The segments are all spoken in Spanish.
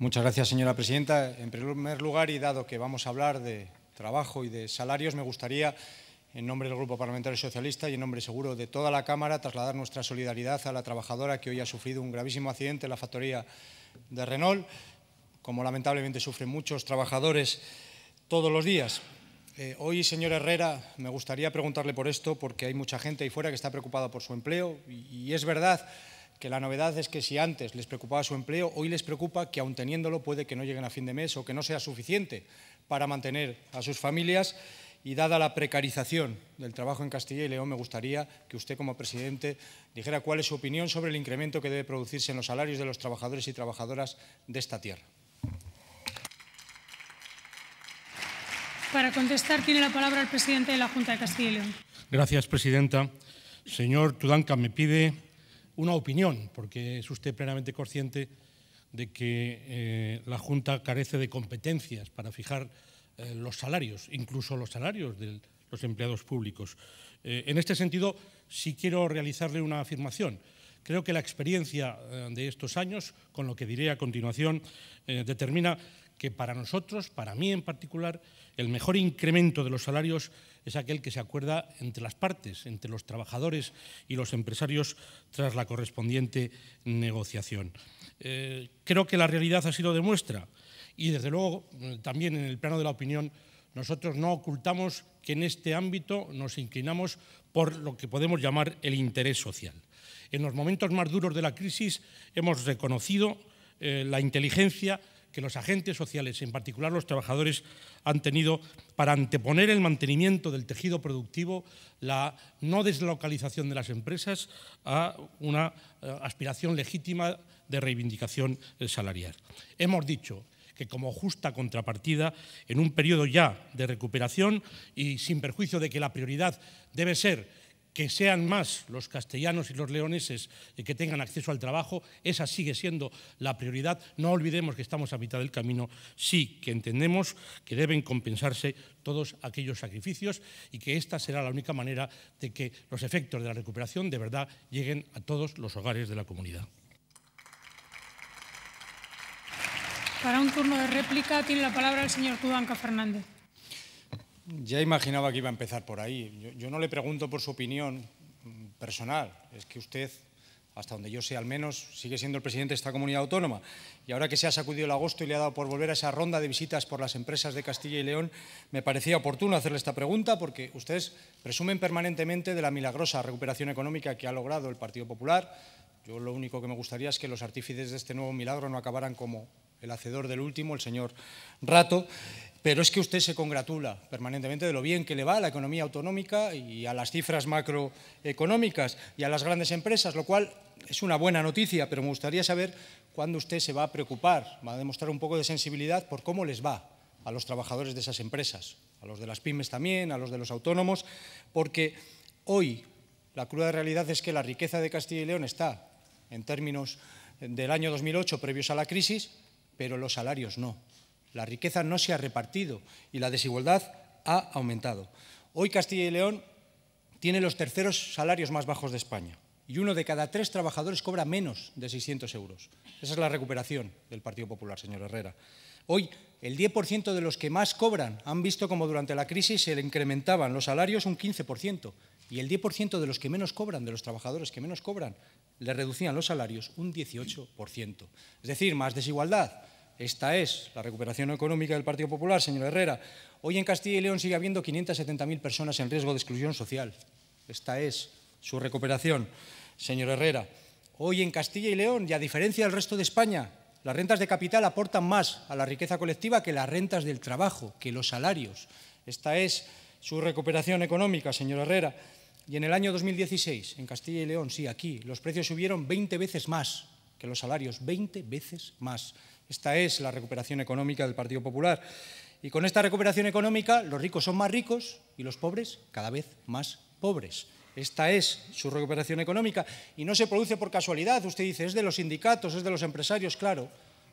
Muchas gracias, señora presidenta. En primer lugar, y dado que vamos a hablar de trabajo y de salarios, me gustaría, en nombre del Grupo Parlamentario Socialista y en nombre seguro de toda la Cámara, trasladar nuestra solidaridad a la trabajadora que hoy ha sufrido un gravísimo accidente en la factoría de Renault, como lamentablemente sufren muchos trabajadores todos los días. Eh, hoy, señor Herrera, me gustaría preguntarle por esto, porque hay mucha gente ahí fuera que está preocupada por su empleo, y, es verdad la novedad es que si antes les preocupaba su empleo, hoy les preocupa que, aun teniéndolo, puede que no lleguen a fin de mes o que no sea suficiente para mantener a sus familias. Y dada la precarización del trabajo en Castilla y León, me gustaría que usted, como presidente, dijera cuál es su opinión sobre el incremento que debe producirse en los salarios de los trabajadores y trabajadoras de esta tierra. Para contestar tiene la palabra el presidente de la Junta de Castilla y León. Gracias, presidenta. Señor Tudanca, me pide una opinión, porque es usted plenamente consciente de que eh, la Junta carece de competencias para fijar eh, los salarios, incluso los salarios de los empleados públicos. Eh, en este sentido, sí quiero realizarle una afirmación. Creo que la experiencia de estos años, con lo que diré a continuación, determina que para nosotros, para mí en particular, el mejor incremento de los salarios es aquel que se acuerda entre las partes, entre los trabajadores y los empresarios, tras la correspondiente negociación. Eh, creo que la realidad así lo demuestra y, desde luego, también en el plano de la opinión, nosotros no ocultamos que en este ámbito nos inclinamos por lo que podemos llamar el interés social. En los momentos más duros de la crisis hemos reconocido eh, la inteligencia que los agentes sociales, en particular los trabajadores, han tenido para anteponer el mantenimiento del tejido productivo, la no deslocalización de las empresas, a una eh, aspiración legítima de reivindicación salarial. Hemos dicho que como justa contrapartida, en un periodo ya de recuperación y sin perjuicio de que la prioridad debe ser que sean más los castellanos y los leoneses que tengan acceso al trabajo, esa sigue siendo la prioridad. No olvidemos que estamos a mitad del camino, sí que entendemos que deben compensarse todos aquellos sacrificios y que esta será la única manera de que los efectos de la recuperación de verdad lleguen a todos los hogares de la comunidad. Para un turno de réplica tiene la palabra el señor Tudanca Fernández. Ya imaginaba que iba a empezar por ahí. Yo, no le pregunto por su opinión personal, es que usted, hasta donde yo sé al menos, sigue siendo el presidente de esta comunidad autónoma. Y ahora que se ha sacudido el agosto y le ha dado por volver a esa ronda de visitas por las empresas de Castilla y León, me parecía oportuno hacerle esta pregunta porque ustedes presumen permanentemente de la milagrosa recuperación económica que ha logrado el Partido Popular. Yo lo único que me gustaría es que los artífices de este nuevo milagro no acabaran como el hacedor del último, el señor Rato. Pero es que usted se congratula permanentemente de lo bien que le va a la economía autonómica y a las cifras macroeconómicas y a las grandes empresas, lo cual es una buena noticia, pero me gustaría saber cuándo usted se va a preocupar, va a demostrar un poco de sensibilidad por cómo les va a los trabajadores de esas empresas, a los de las pymes también, a los de los autónomos, porque hoy la cruda realidad es que la riqueza de Castilla y León está en términos del año 2008 previos a la crisis, pero los salarios no. La riqueza no se ha repartido y la desigualdad ha aumentado. Hoy Castilla y León tiene los terceros salarios más bajos de España y uno de cada tres trabajadores cobra menos de 600 euros. Esa es la recuperación del Partido Popular, señor Herrera. Hoy el 10% de los que más cobran han visto como durante la crisis se le incrementaban los salarios un 15% y el 10% de los que menos cobran, de los trabajadores que menos cobran, le reducían los salarios un 18%. Es decir, más desigualdad, esta es la recuperación económica del Partido Popular, señor Herrera. Hoy en Castilla y León sigue habiendo 570.000 personas en riesgo de exclusión social. Esta es su recuperación, señor Herrera. Hoy en Castilla y León, y a diferencia del resto de España, las rentas de capital aportan más a la riqueza colectiva que las rentas del trabajo, que los salarios. Esta es su recuperación económica, señor Herrera. Y en el año 2016, en Castilla y León, sí, aquí, los precios subieron 20 veces más que los salarios, 20 veces más. Esta es la recuperación económica del Partido Popular. Y con esta recuperación económica los ricos son más ricos y los pobres cada vez más pobres. Esta es su recuperación económica y no se produce por casualidad. Usted dice, es de los sindicatos, es de los empresarios, claro,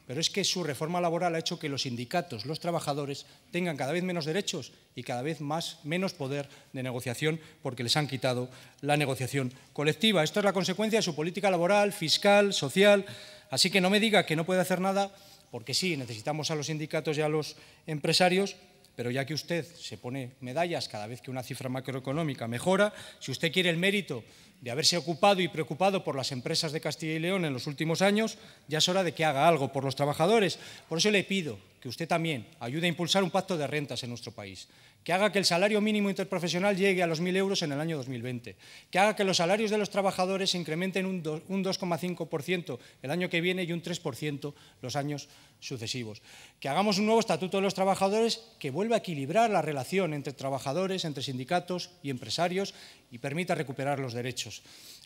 pero es que su reforma laboral ha hecho que los sindicatos, los trabajadores, tengan cada vez menos derechos y cada vez más, menos poder de negociación porque les han quitado la negociación colectiva. Esto es la consecuencia de su política laboral, fiscal, social. Así que no me diga que no puede hacer nada porque sí, necesitamos a los sindicatos y a los empresarios, pero ya que usted se pone medallas cada vez que una cifra macroeconómica mejora, si usted quiere el mérito de haberse ocupado y preocupado por las empresas de Castilla y León en los últimos años, ya es hora de que haga algo por los trabajadores. Por eso le pido que usted también ayude a impulsar un pacto de rentas en nuestro país que haga que el salario mínimo interprofesional llegue a los 1.000 euros en el año 2020, que haga que los salarios de los trabajadores se incrementen un 2,5% el año que viene y un 3% los años sucesivos, que hagamos un nuevo estatuto de los trabajadores que vuelva a equilibrar la relación entre trabajadores, entre sindicatos y empresarios y permita recuperar los derechos,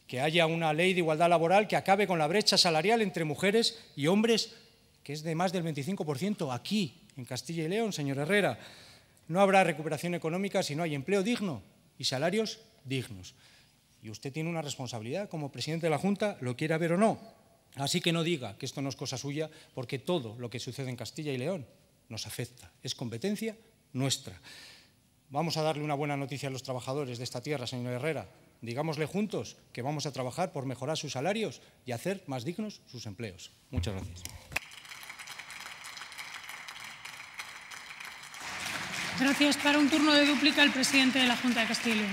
que haya una ley de igualdad laboral que acabe con la brecha salarial entre mujeres y hombres, que es de más del 25% aquí, en Castilla y León, señor Herrera, no habrá recuperación económica si no hay empleo digno y salarios dignos. Y usted tiene una responsabilidad como presidente de la Junta, lo quiera ver o no. Así que no diga que esto no es cosa suya, porque todo lo que sucede en Castilla y León nos afecta. Es competencia nuestra. Vamos a darle una buena noticia a los trabajadores de esta tierra, señor Herrera. Digámosle juntos que vamos a trabajar por mejorar sus salarios y hacer más dignos sus empleos. Muchas gracias. Gracias. Para un turno de dúplica, el presidente de la Junta de Castilla.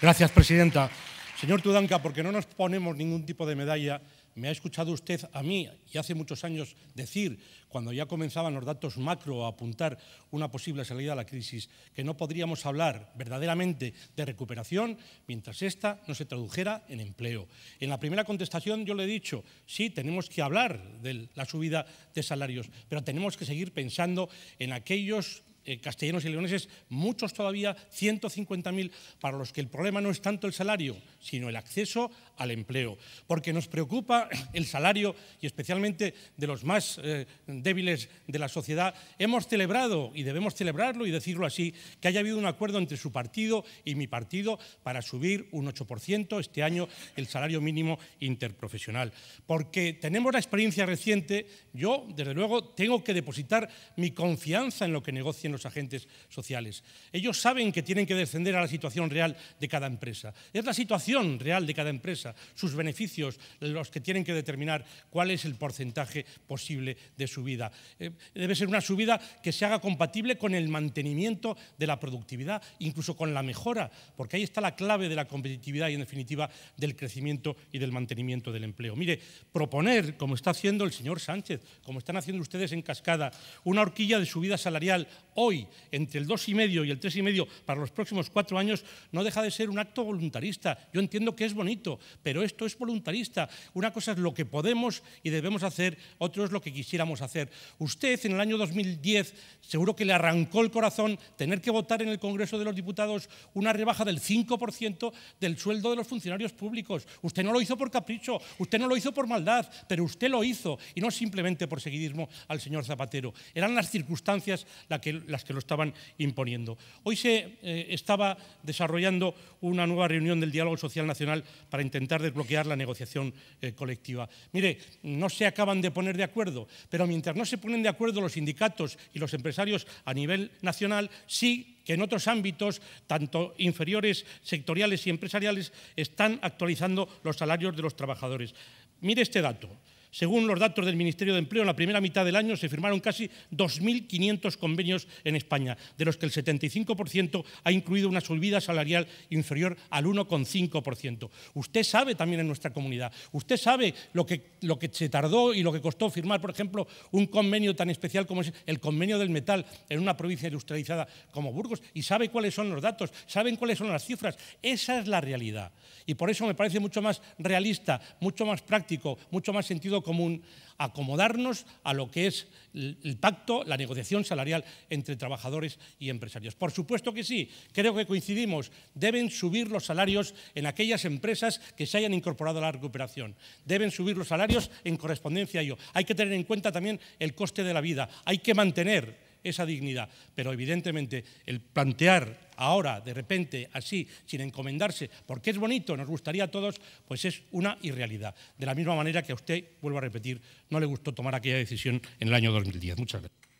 Gracias, presidenta. Señor Tudanca, porque no nos ponemos ningún tipo de medalla, me ha escuchado usted a mí y hace muchos años decir, cuando ya comenzaban los datos macro a apuntar una posible salida a la crisis, que no podríamos hablar verdaderamente de recuperación mientras esta no se tradujera en empleo. En la primera contestación yo le he dicho, sí, tenemos que hablar de la subida de salarios, pero tenemos que seguir pensando en aquellos eh, castellanos y leoneses, muchos todavía, 150.000, para los que el problema no es tanto el salario, sino el acceso al empleo. Porque nos preocupa el salario y especialmente de los más eh, débiles de la sociedad. Hemos celebrado, y debemos celebrarlo y decirlo así, que haya habido un acuerdo entre su partido y mi partido para subir un 8% este año el salario mínimo interprofesional. Porque tenemos la experiencia reciente, yo desde luego tengo que depositar mi confianza en lo que negocien los agentes sociales. Ellos saben que tienen que descender a la situación real de cada empresa. Es la situación real de cada empresa sus beneficios, los que tienen que determinar cuál es el porcentaje posible de subida. Eh, debe ser una subida que se haga compatible con el mantenimiento de la productividad, incluso con la mejora, porque ahí está la clave de la competitividad y, en definitiva, del crecimiento y del mantenimiento del empleo. Mire, proponer, como está haciendo el señor Sánchez, como están haciendo ustedes en Cascada, una horquilla de subida salarial hoy entre el 2,5 y el 3,5 para los próximos cuatro años, no deja de ser un acto voluntarista. Yo entiendo que es bonito, pero esto es voluntarista. Una cosa es lo que podemos y debemos hacer, otro es lo que quisiéramos hacer. Usted en el año 2010 seguro que le arrancó el corazón tener que votar en el Congreso de los Diputados una rebaja del 5% del sueldo de los funcionarios públicos. Usted no lo hizo por capricho, usted no lo hizo por maldad, pero usted lo hizo y no simplemente por seguidismo al señor Zapatero. Eran las circunstancias las que, las que lo estaban imponiendo. Hoy se eh, estaba desarrollando una nueva reunión del Diálogo Social Nacional para intentar desbloquear la negociación eh, colectiva. Mire, no se acaban de poner de acuerdo, pero mientras no se ponen de acuerdo los sindicatos y los empresarios a nivel nacional, sí que en otros ámbitos, tanto inferiores, sectoriales y empresariales, están actualizando los salarios de los trabajadores. Mire este dato. Según los datos del Ministerio de Empleo, en la primera mitad del año se firmaron casi 2.500 convenios en España, de los que el 75% ha incluido una subida salarial inferior al 1,5%. Usted sabe también en nuestra comunidad, usted sabe lo que, lo que se tardó y lo que costó firmar, por ejemplo, un convenio tan especial como es el convenio del metal en una provincia industrializada como Burgos, y sabe cuáles son los datos, saben cuáles son las cifras. Esa es la realidad. Y por eso me parece mucho más realista, mucho más práctico, mucho más sentido común acomodarnos a lo que es el pacto, la negociación salarial entre trabajadores y empresarios. Por supuesto que sí, creo que coincidimos, deben subir los salarios en aquellas empresas que se hayan incorporado a la recuperación, deben subir los salarios en correspondencia a ello. Hay que tener en cuenta también el coste de la vida, hay que mantener esa dignidad. Pero evidentemente el plantear ahora, de repente, así, sin encomendarse, porque es bonito, nos gustaría a todos, pues es una irrealidad. De la misma manera que a usted, vuelvo a repetir, no le gustó tomar aquella decisión en el año 2010. Muchas gracias.